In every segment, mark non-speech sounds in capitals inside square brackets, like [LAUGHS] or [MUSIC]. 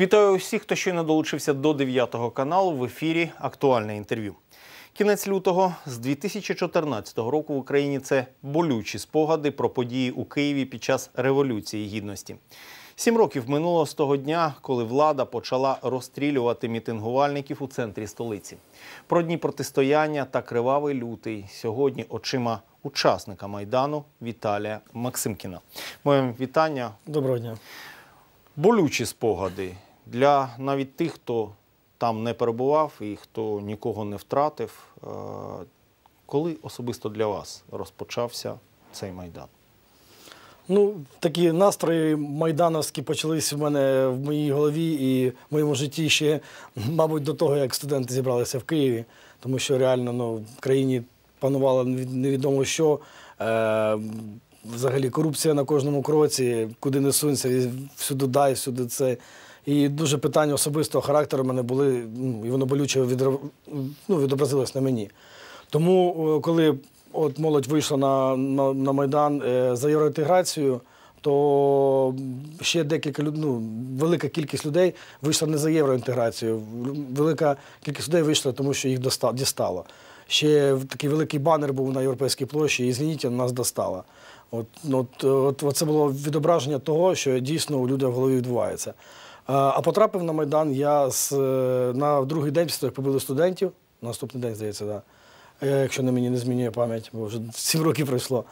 Вітаю усіх, хто щойно долучився до 9 каналу в ефірі Актуальне інтерв'ю. Кінець лютого з 2014 року в Україні це болючі спогади про події у Києві під час Революції Гідності. Сім років минуло з того дня, коли влада почала розстрілювати мітингувальників у центрі столиці. Про дні протистояння та кривавий лютий сьогодні очима учасника майдану Віталія Максимкіна. Моє вітання Доброго дня. болючі спогади для навіть тих, хто там не перебував і хто нікого не втратив. Е, Коли особисто для вас розпочався цей майдан? Ну, такі настрої майдановські почались в мене в моїй голові і в моєму житті ще, мабуть, до того, як студенти зібралися в Києві, тому що реально ну, в країні панувало невідомо що. Е, взагалі корупція на кожному кроці, куди не сунься, всюди дай, всюди це. І дуже питання особистого характеру в мене були, ну, і воно болюче відро- ну, відобразилось на мені. Тому, е, коли от молодь вийшла на, на, на Майдан е, за євроінтеграцію, то ще декілька ну, велика кількість людей вийшла не за євроінтеграцію. Велика кількість людей вийшла, тому що їх доста- дістало. Ще такий великий банер був на Європейській площі, і звініть, нас достало. От, ну, от, от, от це було відображення того, що дійсно у людей в голові відбувається. А, а потрапив на Майдан я з, е, на другий день, після того, як побили студентів, наступний день, здається, да. Е, якщо не мені не змінює пам'ять, бо вже сім років пройшло.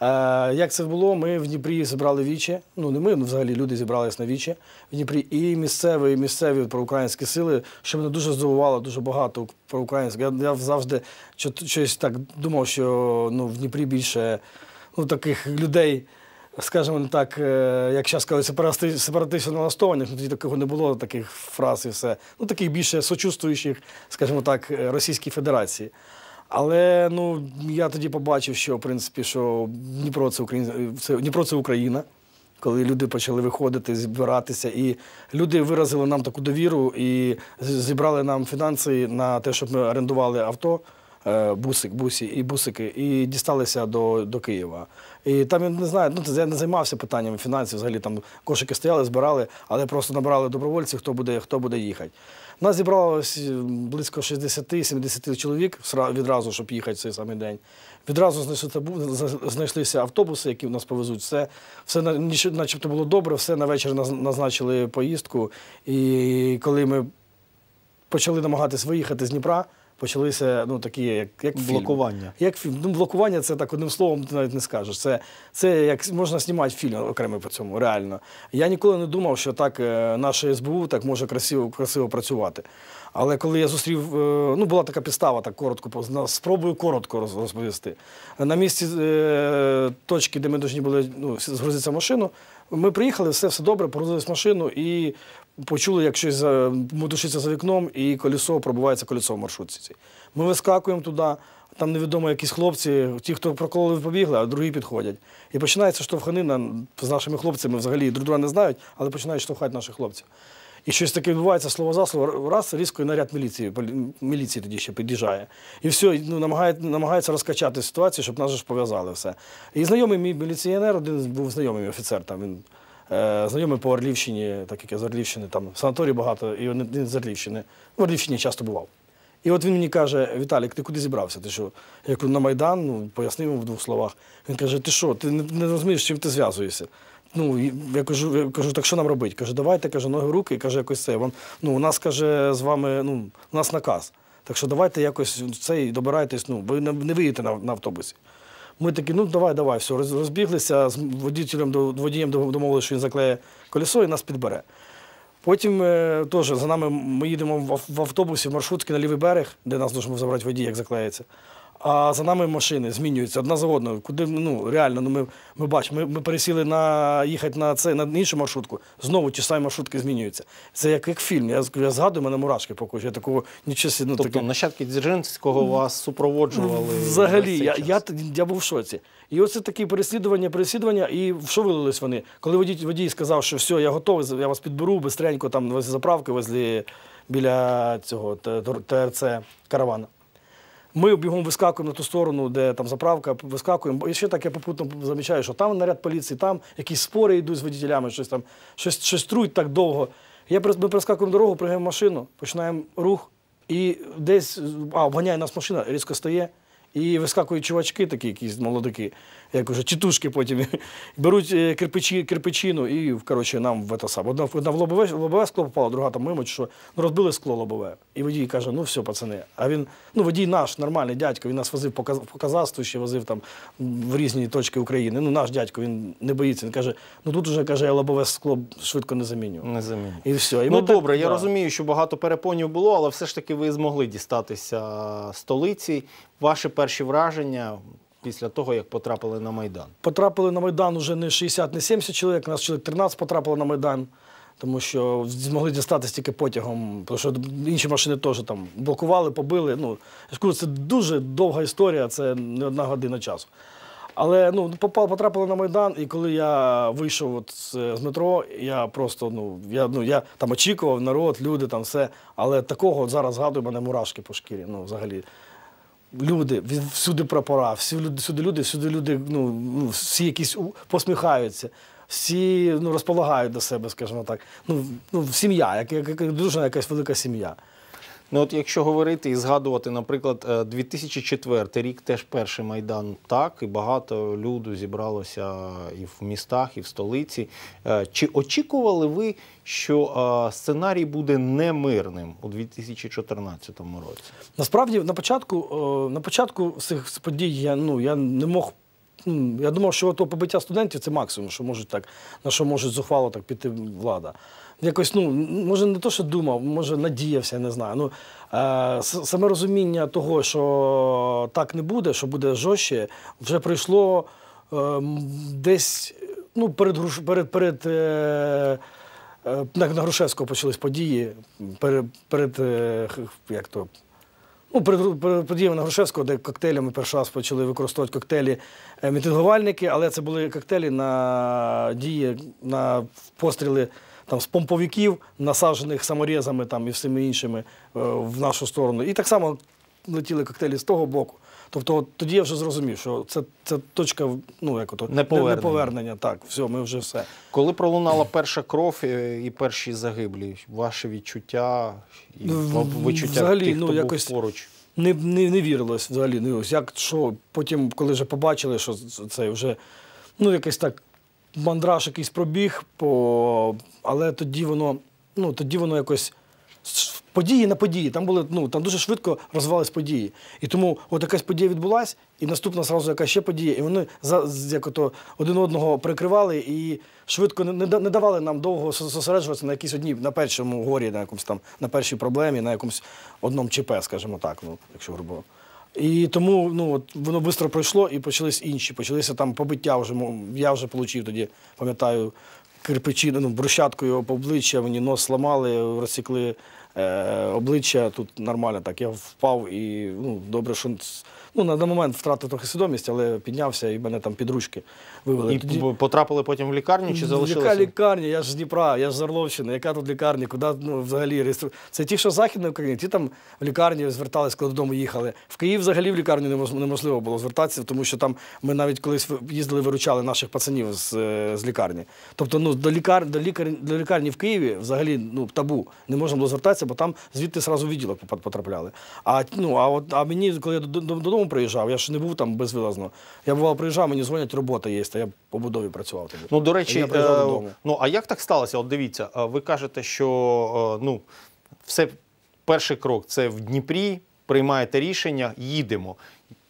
Е, як це було? Ми в Дніпрі зібрали вічі. Ну, не ми, ну взагалі люди зібрались на вічі в Дніпрі. І місцеві, і місцеві проукраїнські сили, що мене дуже здивувало, дуже багато проукраїнських. Я, я завжди щось так думав, що ну, в Дніпрі більше ну, таких людей. Скажімо так, е, як зараз сепарати- сепаратично налаштованих, ну, тоді такого не було, таких фраз і все. Ну, таких більше сочувствуючих, скажімо так, е, Російській Федерації. Але ну, я тоді побачив, що в принципі, що Дніпро це, Україн... це, Дніпро це Україна. Коли люди почали виходити, збиратися, і люди виразили нам таку довіру і зібрали нам фінанси на те, щоб ми орендували авто, е, бусик, бусі і бусики, і дісталися до, до Києва. І там я не знаю, ну я не займався питаннями фінансів. Взагалі там кошики стояли, збирали, але просто набирали добровольців, хто буде, хто буде їхати. Нас зібралось е, близько 60-70 чоловік відразу, щоб їхати цей самий день. Відразу знайшлися автобуси, які в нас повезуть. Все, все начебто було добре, все на вечір назначили поїздку. І коли ми почали намагатись виїхати з Дніпра, почалися ну, такі, як, як фільм. Блокування. Як фільм. Ну, блокування це так одним словом ти навіть не скажеш. Це, це як можна знімати фільм окремий по цьому, реально. Я ніколи не думав, що так е, наше СБУ так може красиво, красиво працювати. Але коли я зустрів, е, ну була така підстава, так коротко, спробую коротко розповісти. На місці е, точки, де ми повинні були ну, згрузитися в машину, ми приїхали, все, все добре, погрузились в машину і почули, як щось мудушиться за вікном, і колесо пробивається колесо в маршрутці. Ми вискакуємо туди, там невідомо якісь хлопці, ті, хто прокололи, побігли, а другі підходять. І починається штовханина з нашими хлопцями, взагалі друг друга не знають, але починають штовхати наших хлопців. І щось таке відбувається слово за слово, раз різко і наряд міліції, міліції тоді ще під'їжджає. І все, ну, намагає, намагається розкачати ситуацію, щоб нас ж пов'язали все. І знайомий мій міліціонер, один був знайомий офіцер, там він знайомий по Орлівщині, так як я з Орлівщини, там санаторій багато, і він з Орлівщини. В Орлівщині часто бував. І от він мені каже: Віталік, ти куди зібрався? Ти що? Я кажу, на Майдан, ну, пояснив йому в двох словах. Він каже: Ти що, ти не, розумієш, з чим ти зв'язуєшся? Ну, я кажу, я кажу, так що нам робити? Каже, давайте, каже, ноги в руки, каже, якось це. Вам, ну, у нас каже, з вами, ну, у нас наказ. Так що давайте якось цей добирайтесь, ну, ви не виїдете на, на автобусі. Ми такі, ну давай, давай, все, розбіглися, з водителем, водієм домовилися, що він заклеє колесо і нас підбере. Потім е, теж за нами ми їдемо в автобусі, в маршрутці на лівий берег, де нас можемо забрати водій, як заклеїться. А за нами машини змінюються одна за одною. Куди ну реально, ну ми, ми бачимо, ми, ми пересіли на їхати на це на іншу маршрутку. Знову ті самі маршрутки змінюються. Це як, як фільм. Я, я згадую, мене мурашки по кожі. Я такого нічого ну, Тобто таке- нащадки Дзержинського вас супроводжували. Взагалі, цей я, я, я був в шоці. І оце такі переслідування, переслідування, і в що вилились вони? Коли водій, водій сказав, що все, я готовий, я вас підберу, бистренько там возле заправки, возле біля цього ТРЦ каравана. Ми бігом вискакуємо на ту сторону, де там заправка, вискакуємо. І ще так я попутно замічаю, що там наряд поліції, там якісь спори йдуть з водітелями, щось там, щось, щось труть так довго. Я, ми перескакуємо дорогу, пригаємо машину, починаємо рух, і десь а, обганяє нас машина, різко стає. І вискакують чувачки, такі якісь молодики, як уже тітушки потім, [LAUGHS] беруть е, кирпичі, кирпичину і, коротше, нам в це саме. Одна, одна в лобове, лобове скло попала, друга там мимо, що. Ну, розбили скло лобове. І водій каже, ну все, пацани. А він, ну водій наш, нормальний дядько, він нас возив по, по казахству, ще возив там в різні точки України. Ну, наш дядько, він не боїться. Він каже, ну тут уже, каже, я лобове скло швидко не заміню. Не заміню. І все. І Ну ми так- добре, я да. розумію, що багато перепонів було, але все ж таки ви змогли дістатися столиці. Ваші перші враження після того, як потрапили на Майдан. Потрапили на Майдан уже не 60, не 70 чоловік, нас чоловік 13 потрапило на Майдан, тому що змогли дістатися тільки потягом, тому що інші машини теж там блокували, побили. Ну, це дуже довга історія, це не одна година часу. Але ну, попав, потрапили на Майдан, і коли я вийшов от з, з метро, я просто ну, я, ну, я там очікував народ, люди, там все. Але такого от зараз згадую, мене мурашки по шкірі. Ну, взагалі люди, всюди прапора, всюди люди, всюди люди, ну, ну всі якісь посміхаються, всі ну, розполагають до себе, скажімо так. Ну, ну сім'я, як, як, як дружина, якась велика сім'я. Ну от якщо говорити і згадувати, наприклад, е, 2004 рік теж перший майдан так, і багато люду зібралося і в містах, і в столиці. Е, Чи очікували ви, що е, сценарій буде немирним у 2014 році? Насправді, на початку, на початку цих подій я, ну, я не мог. М, Я думав, що то побиття студентів це максимум, що можуть так, на що може зухвало так піти влада. Якось, ну, може, не то, що думав, може, надіявся, я не знаю. Ну, е, саме розуміння того, що так не буде, що буде жорстче, вже прийшло е, десь ну, перед, перед, перед е, е, на, Грушевського почались події, перед, перед як то, Ну, подіями на Грушевського, де коктейлями перший раз почали використовувати коктейлі е, мітингувальники, але це були коктейлі на дії, на постріли там, з помповиків, насаджених саморізами там, і всіми іншими е, в нашу сторону. І так само летіли коктейлі з того боку. Тобто от тоді я вже зрозумів, що це, це точка ну, як ото, Неповернення. неповернення. Так, все, ми вже все. Коли пролунала перша кров і перші загиблі, ваші відчуття і Ну, відчуття взагалі, тих, ну, хто якось- був поруч? не, не, не вірилось взагалі. Ну, ось як що, потім, коли вже побачили, що це вже ну, якийсь так мандраж якийсь пробіг, по... але тоді воно, ну, тоді воно якось. Події на події, там були, ну там дуже швидко розвивались події. І тому от якась подія відбулась, і наступна зразу якась ще подія, і вони за як ото один одного прикривали і швидко не, не давали нам довго зосереджуватися на якійсь одній, на першому горі, на якомусь там, на першій проблемі, на якомусь одному ЧП, скажімо так, ну, якщо грубо. І тому ну, от, воно швидко пройшло і почались інші. Почалися там побиття вже. Я вже отримав тоді, пам'ятаю, кирпичі, ну, брусчаткою обличчя, мені нос сламали, розсікли е, обличчя. Тут нормально так. Я впав і ну, добре, що ну, на, момент втратив трохи свідомість, але піднявся і мене там під ручки вивели. І Тоді- потрапили потім в лікарню чи залишилися? яка лікарня? Я ж з Дніпра, я ж з Орловщини. Яка тут лікарня? Куди ну, взагалі реєстру? Це ті, що з Західної України, ті там в лікарні звертались, коли додому їхали. В Київ взагалі в лікарню неможливо було звертатися, тому що там ми навіть колись їздили, виручали наших пацанів з, е, з лікарні. Тобто, ну до лікар, до лікар, до лікарні в Києві взагалі ну табу. Не можна було звертатися, бо там звідти зразу відділок потрапляли. А ну а от а мені, коли я до- до- додому приїжджав, я ж не був там безвилазно. Я бував, приїжджав, мені дзвонять, робота є, та я по будові працював тоді. Ну, до речі, я приїжджав е, додому. ну а як так сталося? От дивіться, е, ви кажете, що е, ну, все перший крок це в Дніпрі, приймаєте рішення, їдемо.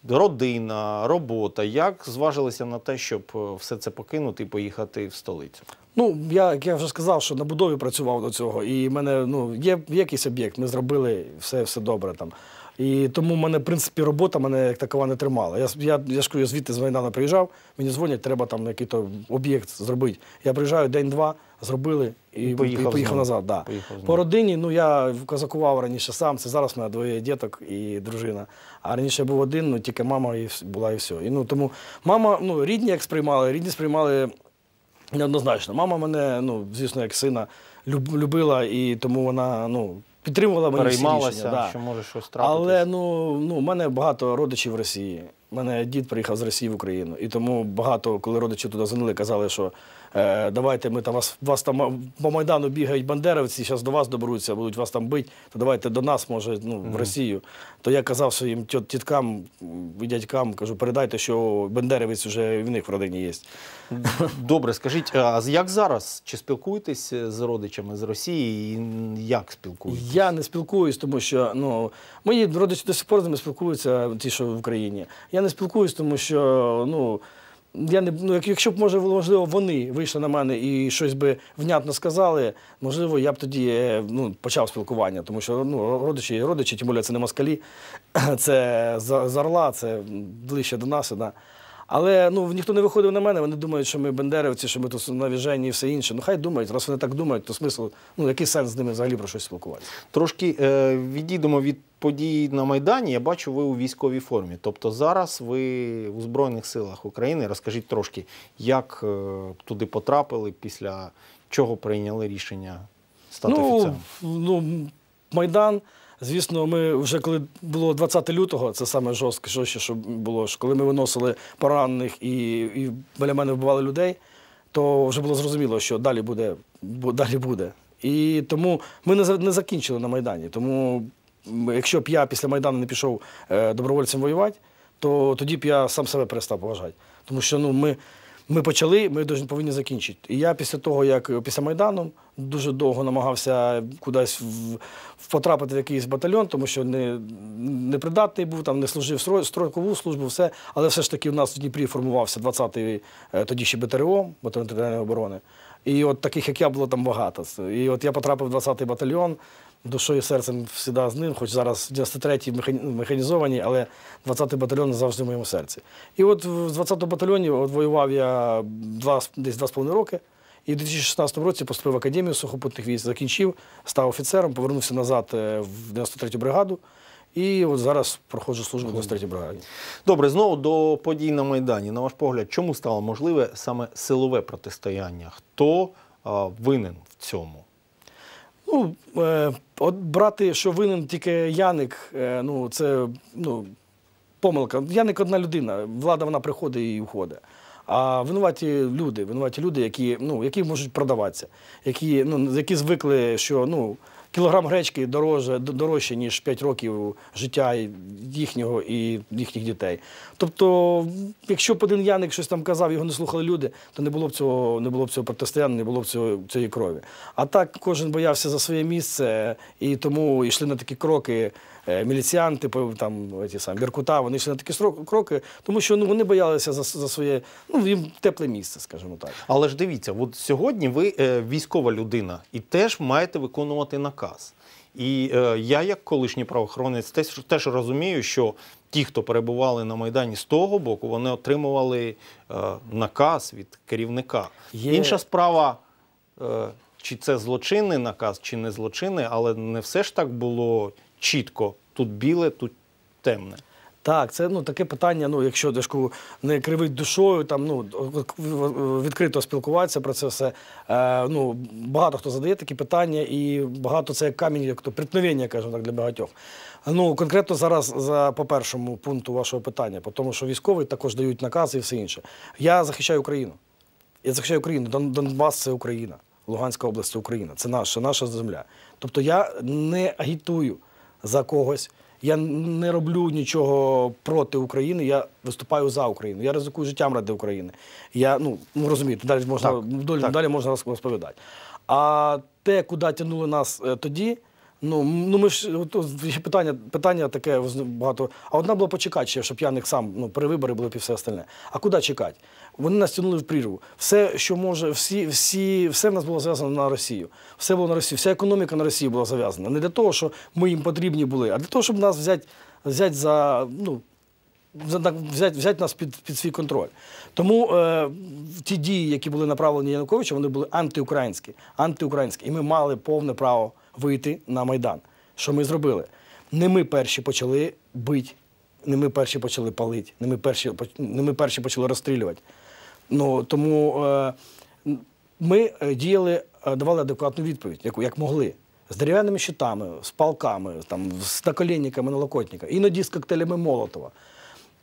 Родина, робота. Як зважилися на те, щоб е, все це покинути і поїхати в столицю? Ну, я, як я вже сказав, що на будові працював до цього, і в мене ну, є, є якийсь об'єкт, ми зробили все, все добре там. І тому в мене, в принципі, робота мене як такова не тримала. Я, я, я я звідти з Майдану приїжджав, мені дзвонять, треба там якийсь об'єкт зробити. Я приїжджаю день-два, зробили і, І поїхав і поїхав назад. Да. Поїхав. По родині, ну я казакував раніше сам, це зараз в мене двоє діток і дружина. А раніше я був один, ну тільки мама і була і все. І, ну, тому мама, ну, рідні як сприймали, рідні сприймали неоднозначно. Мама мене, ну, звісно, як сина люб- любила, і тому вона ну, підтримувала мені всі рішення. Да. що може щось трапитися. Але ну, ну, у мене багато родичів в Росії. У мене дід приїхав з Росії в Україну. І тому багато, коли родичі туди дзвонили, казали, що давайте ми там вас, вас там е, по Майдану бігають бандеровці, зараз до вас доберуться, будуть вас там бити, то давайте до нас, може, ну, в Росію. То я казав своїм тіткам і дядькам, кажу, передайте, що бандеровець вже в них в родині є. Добре, скажіть, а як зараз? Чи спілкуєтесь з родичами з Росії? І як спілкуєтесь? Я не спілкуюсь, тому що ну, мої родичі до сих пор з ними спілкуються, ті, що в Україні. Я не спілкуюсь, тому що ну, я не, ну, якщо б, може, можливо, вони вийшли на мене і щось би внятно сказали, можливо, я б тоді е, ну, почав спілкування, тому що ну, родичі родичі, тим більше це не москалі, [CLEARS THROAT] це з Орла, це ближче до нас. Да. Але ну, ніхто не виходив на мене, вони думають, що ми бендерівці, що ми тут навіжені і все інше. Ну хай думають, раз вони так думають, то смисл, ну який сенс з ними взагалі про щось спілкуватися? Трошки е, відійдемо від подій на Майдані. Я бачу, ви у військовій формі. Тобто зараз ви у Збройних силах України. Розкажіть трошки, як е, туди потрапили, після чого прийняли рішення стати ну, офіцером? ну, Майдан, звісно, ми вже коли було 20 лютого, це саме жорстке, що було, що коли ми виносили поранених і, і біля мене вбивали людей, то вже було зрозуміло, що далі буде. бу- Далі буде. І тому ми не, не закінчили на Майдані. Тому якщо б я після Майдану не пішов е, добровольцем воювати, то тоді б я сам себе перестав поважати. Тому що ну, ми, ми почали, ми повинні закінчити. І я після того, як після Майдану дуже довго намагався кудись в, потрапити в якийсь батальйон, тому що не, непридатний був, там не служив строкову службу, все. Але все ж таки в нас в Дніпрі формувався 20-й е, тоді ще БТРО, батальйон територіальної оборони. І от таких, як я, було там багато. І от я потрапив в 20-й батальйон, душою і серцем завжди з ним, хоч зараз 93-й механі- механізовані, але 20-й батальйон завжди в моєму серці. І от в 20-му батальйоні от воював я два, десь два з половиною роки. І в 2016 році поступив в академію сухопутних військ, закінчив, став офіцером, повернувся назад е, в 93-ю бригаду. І от зараз проходжу службу в 93-й бригаді. Добре, знову до подій на Майдані. На ваш погляд, чому стало можливе саме силове протистояння? Хто а, винен в цьому? Ну, е, от брати, що винен тільки Яник, е, ну це ну, помилка. Яник одна людина, влада вона приходить і уходить. А винуваті люди, винуваті люди, які, ну, які можуть продаватися, які, ну, які звикли, що ну, кілограм гречки дороже, дорожче, ніж 5 років життя їхнього і їхніх дітей. Тобто, якщо б один Яник щось там казав, його не слухали люди, то не було б цього, не було б цього протистояння, не було б цього, цієї крові. А так кожен боявся за своє місце, і тому йшли на такі кроки. е, Міліціянти, по- там ті самі Беркута, вони йшли на такі кроки, тому що ну, вони боялися за, за своє, ну їм тепле місце, скажімо так. Але ж дивіться, от сьогодні ви е, військова людина і теж маєте виконувати наказ. І е, я, як колишній правоохоронець, теж, теж розумію, що ті, хто перебували на Майдані з того боку, вони отримували е, наказ від керівника. Є- Інша справа, е, чи це злочинний наказ, чи не злочинний, але не все ж так було чітко. Тут біле, тут темне. Так, це ну таке питання. Ну, якщо дешку не кривить душою, там ну відкрито спілкуватися про це все. Е, ну багато хто задає такі питання, і багато це як камінь, як то приткновення, кажемо так, для багатьох. Ну конкретно зараз за по першому пункту вашого питання, тому, що військові також дають накази і все інше. Я захищаю Україну. Я захищаю Україну. Дон- Донбас це Україна. Луганська область це Україна. Це наша, наша земля. Тобто я не агітую за когось. Я не роблю нічого проти України, я виступаю за Україну. Я ризикую життям ради України. Я, ну, ну розумієте, далі можна, Так, далі, так. далі можна розповідати. А те, куди тягнули нас е, тоді, ну, ну ми ж є питання, питання таке багато. А одна була почекати ще, щоб Яник сам ну, перевибори були і все остальне. А куди чекати? Вони нас тягнули в прірву. Все, що може, всі, всі, все в нас було зав'язано на Росію. Все було на Росію, вся економіка на Росію була зав'язана. Не для того, що ми їм потрібні були, а для того, щоб нас взяти, взяти за. Ну, взяти, взяти нас під, під свій контроль. Тому е, ті дії, які були направлені Януковичем, вони були антиукраїнські, антиукраїнські. І ми мали повне право вийти на Майдан. Що ми зробили? Не ми перші почали бити, не ми перші почали палити, не ми перші, не ми перші почали розстрілювати. Ну, тому е, ми е, діяли, е, давали адекватну відповідь, яку як могли. З дерев'яними щитами, з палками, там, з наколінниками, налокотниками, іноді з коктейлями Молотова.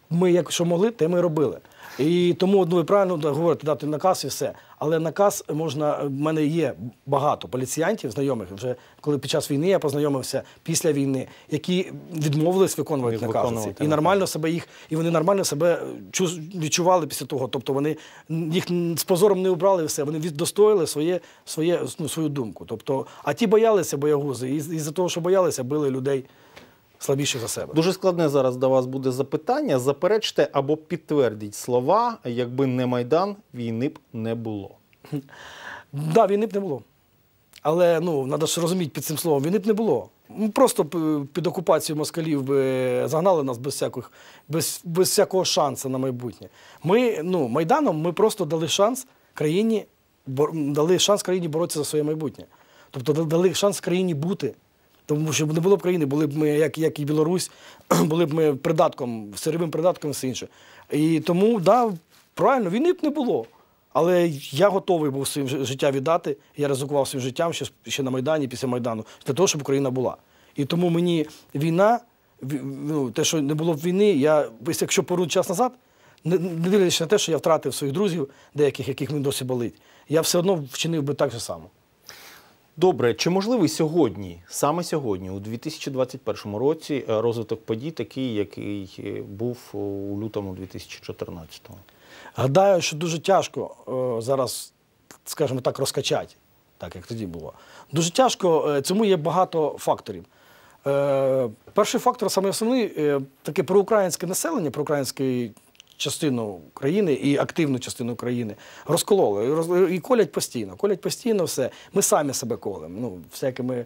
Ми, як що могли, те ми робили. І тому ну, ви правильно говорите, дати наказ і все. Але наказ можна. В мене є багато поліціянтів, знайомих вже коли під час війни я познайомився після війни, які відмовились виконувати накази. І нормально себе їх, і вони нормально себе відчували після того. Тобто вони їх з позором не убрали все. Вони відстояли своє, своє, ну, свою думку. Тобто, а ті боялися боягузи, і, і за того, що боялися, били людей слабіших за себе. Дуже складне зараз до вас буде запитання. Заперечте або підтвердіть слова, якби не Майдан, війни б не було. [LAUGHS] Да, війни б не було. Але ну, треба ж розуміти під цим словом, війни б не було. Просто під окупацією москалів би загнали нас без, всяких, без, без всякого шансу на майбутнє. Ми, ну, Майданом ми просто дали шанс країні, дали шанс країні боротися за своє майбутнє. Тобто дали шанс країні бути. Тому що не було б країни, були б ми, як, як і Білорусь, [CLEARS THROAT] були б ми придатком, сировим придатком і все інше. І тому, да, правильно, війни б не було. Але я готовий був жи- життя віддати. Я ризикував своїм життям ще, ще на Майдані, після Майдану, для того, щоб Україна була. І тому мені війна, ну, те, що не було б війни, я, якщо повернути час назад, не дивлячись на те, що я втратив своїх друзів, деяких, яких мені досі болить, я все одно вчинив би так же само. Добре, чи можливий сьогодні, саме сьогодні, у 2021 році, е, розвиток подій такий, який е, був у лютому 2014-го? Гадаю, що дуже тяжко е, зараз, скажімо так, розкачати, так як тоді було. Дуже тяжко, цьому є багато факторів. Перший фактор, саме основний, таке проукраїнське населення, проукраїнську частину країни і активну частину країни розкололи. І, колять постійно. Колять постійно все. Ми самі себе колемо. Ну, всякими.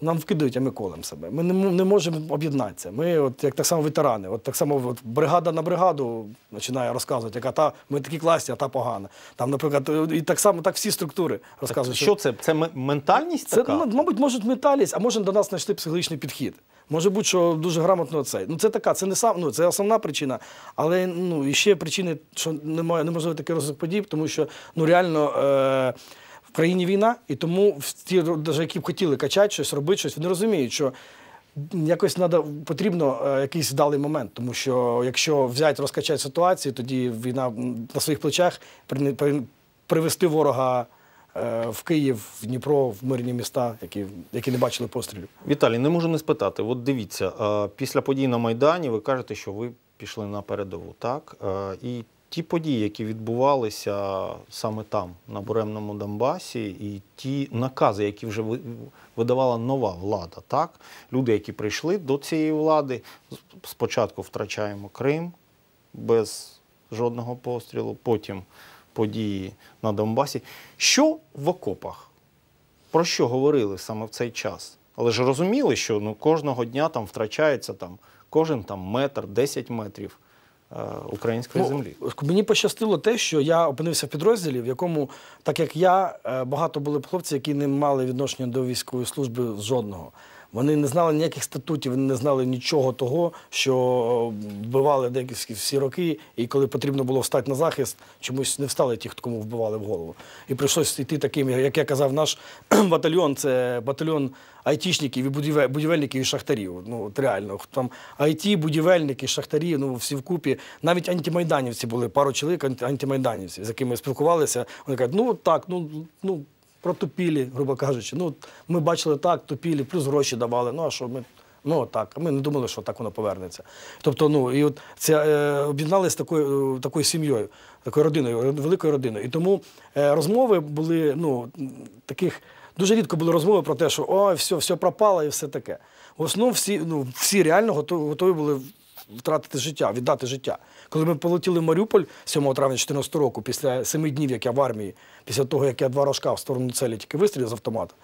Нам вкидають, а ми колемо себе. Ми не, не можемо об'єднатися. Ми, от як так само ветерани, от так само от бригада на бригаду починає розказувати, яка та ми такі класні, а та погана. Там, наприклад, і так само так всі структури розказують. Що це? Це ментальність Це, така? ну, мабуть, може металість, а може до нас знайшли психологічний підхід. Може бути, що дуже грамотно це. Ну, це така, це не сам, ну, це основна причина. Але ну, і ще причини, що немає, неможливо такий розвиток подій, тому що ну, реально е, в країні війна, і тому ті, які б хотіли качати щось, робити щось, вони розуміють, що якось надо, потрібно е, якийсь вдалий момент, тому що якщо взяти, розкачати ситуацію, тоді війна на своїх плечах при- при- привести ворога е, в Київ, в Дніпро, в мирні міста, які, які не бачили пострілів. Віталій, не можу не спитати. От дивіться, е, після подій на Майдані ви кажете, що ви пішли на передову, так? І ті події, які відбувалися саме там, на буремному Донбасі, і ті накази, які вже видавала нова влада, так? Люди, які прийшли до цієї влади, спочатку втрачаємо Крим без жодного пострілу, потім події на Донбасі. Що в окопах? про що говорили саме в цей час? Але ж розуміли, що ну, кожного дня там втрачається там, кожен там, метр, 10 метрів української Ну, землі. Мені пощастило те, що я опинився в підрозділі, в якому, так як я, е, багато були хлопці, які не мали відношення до військової служби жодного. Вони не знали ніяких статутів, вони не знали нічого того, що вбивали деякі всі роки, і коли потрібно було встати на захист, чомусь не встали ті, кому вбивали в голову. І прийшлося йти таким, як я казав, наш [CLEARS THROAT] батальйон це батальйон айтішників і будівель- будівельників і шахтарів. Ну, от реально, там айті, будівельники, шахтарі, ну всі вкупі. Навіть антимайданівці були, пару чоловік анти- антимайданівців, з якими спілкувалися. Вони кажуть, ну так, ну, ну протупілі, грубо кажучи. Ну, ми бачили так, тупілі, плюс гроші давали. Ну а що ми. Ну так, ми не думали, що так воно повернеться. Тобто, ну і от це е, об'єдналися такою, е, такою сім'єю, такою родиною, великою родиною. І тому е, розмови були ну таких. Дуже рідко були розмови про те, що ой, все, все пропало і все таке. В основному всі, ну, всі реально готові, були втратити життя, віддати життя. Коли ми полетіли в Маріуполь 7 травня 2014 року, після семи днів, як я в армії, після того, як я два рожка в сторону цілі тільки вистрілив з автомата,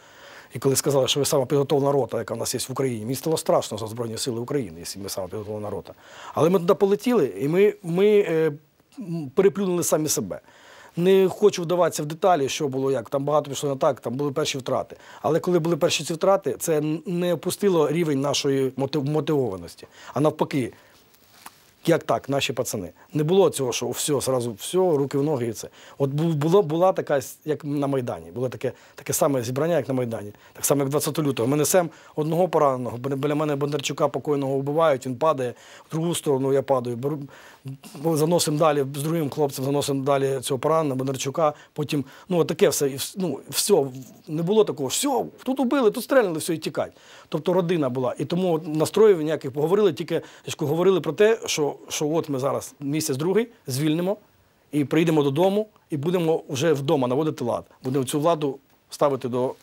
і коли сказали, що ви саме підготовлена рота, яка в нас є в Україні, мені стало страшно за Збройні Сили України, якщо ми саме підготовлена рота. Але ми туди полетіли, і ми, ми е, переплюнули самі себе. Не хочу вдаватися в деталі, що було як. Там багато пішло не так, там були перші втрати. Але коли були перші ці втрати, це не опустило рівень нашої мотивованості. А навпаки, як так, наші пацани. Не було цього, що все, сразу все, руки в ноги і це. От було, була така, як на Майдані. Було таке, таке саме зібрання, як на Майдані. Так само, як 20 лютого. Ми несемо одного пораненого, бі- біля мене Бондарчука покойного вбивають, він падає, в другу сторону я падаю. Заносимо далі, з другим хлопцем заносимо далі цього пораненого, Бондарчука. Потім, ну, таке все. Ну, все, не було такого, все, тут убили, тут стрельнули, все, і тікать. Тобто родина була. І тому настроїв ніяких поговорили, тільки говорили про те, що, що от ми зараз місяць другий звільнимо і приїдемо додому, і будемо вже вдома наводити лад. Будемо цю владу ставити до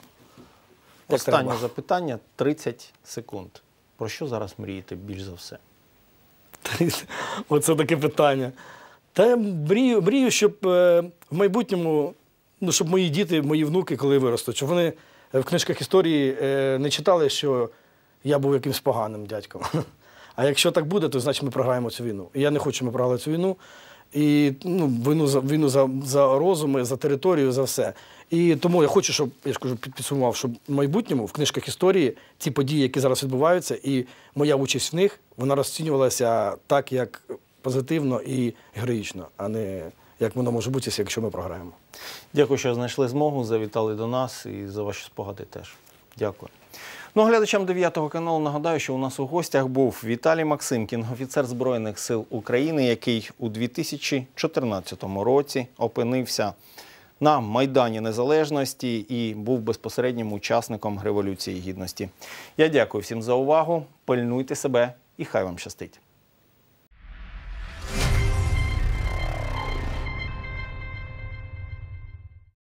Останнє запитання 30 секунд. Про що зараз мрієте більш за все? [LAUGHS] Оце таке питання. Та мрію, мрію, щоб е, в майбутньому, ну, щоб мої діти, мої внуки, коли виростуть, щоб вони в книжках історії е, не читали, що я був якимсь поганим дядьком. [LAUGHS] А якщо так буде, то значить ми програємо цю війну. І я не хочу, щоб ми програли цю війну. І ну, війну за війну за, за розуми, за територію, за все. І тому я хочу, щоб я ж кажу, підсумував, щоб в майбутньому в книжках історії ті події, які зараз відбуваються, і моя участь в них, вона розцінювалася так, як позитивно і героїчно, а не як воно може бути, якщо ми програємо. Дякую, що знайшли змогу, завітали до нас і за ваші спогади теж. Дякую. Ну, глядачам 9 каналу нагадаю, що у нас у гостях був Віталій Максимкін, офіцер Збройних сил України, який у 2014 році опинився на Майдані Незалежності і був безпосереднім учасником Революції Гідності. Я дякую всім за увагу. Пильнуйте себе і хай вам щастить.